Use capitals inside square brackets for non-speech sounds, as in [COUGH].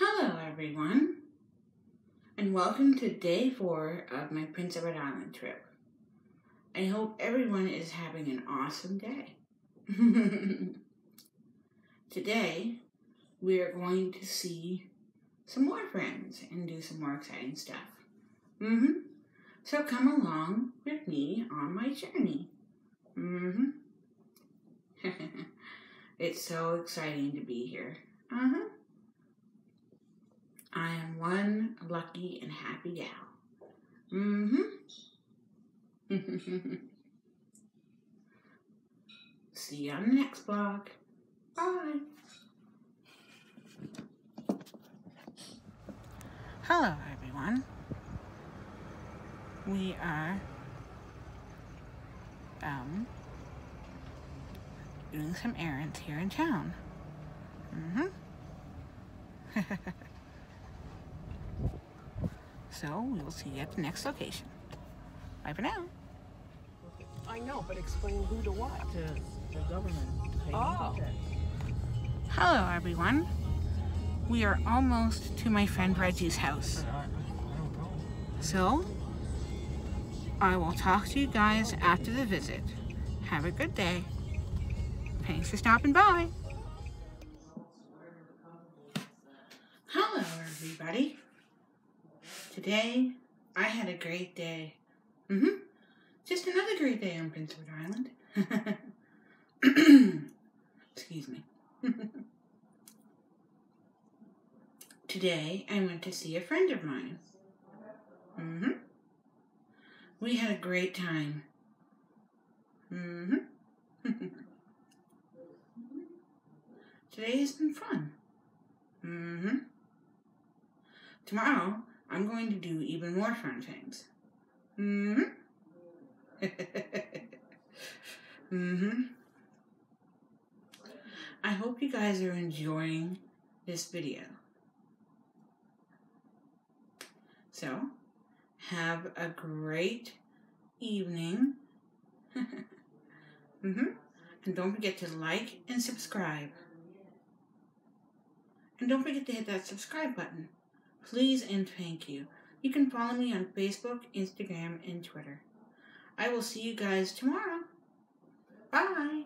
Hello, everyone, and welcome to day four of my Prince Edward Island trip. I hope everyone is having an awesome day. [LAUGHS] Today, we are going to see some more friends and do some more exciting stuff. Mm-hmm. So come along with me on my journey. Mm-hmm. [LAUGHS] it's so exciting to be here. Uh-huh. I am one lucky and happy gal. Mm-hmm. [LAUGHS] See you on the next vlog. Bye. Hello, everyone. We are um, doing some errands here in town. Mm-hmm. [LAUGHS] so we'll see you at the next location. Bye for now. I know, but explain who to what. to the government. Oh. Hello, everyone. We are almost to my friend Reggie's house. I, I don't know. So, I will talk to you guys after the visit. Have a good day. Thanks for stopping by. Hello, everybody. Today, I had a great day. Mm-hmm. Just another great day on Prince Edward Island. [CLEARS THROAT] Excuse me. [LAUGHS] Today, I went to see a friend of mine. Mm-hmm. We had a great time. Mm-hmm. [LAUGHS] Today has been fun. Mm-hmm. Tomorrow, I'm going to do even more fun things. Mm-hmm. [LAUGHS] mm-hmm. I hope you guys are enjoying this video. So, have a great evening. [LAUGHS] mm-hmm. And don't forget to like and subscribe. And don't forget to hit that subscribe button. Please and thank you. You can follow me on Facebook, Instagram, and Twitter. I will see you guys tomorrow. Bye.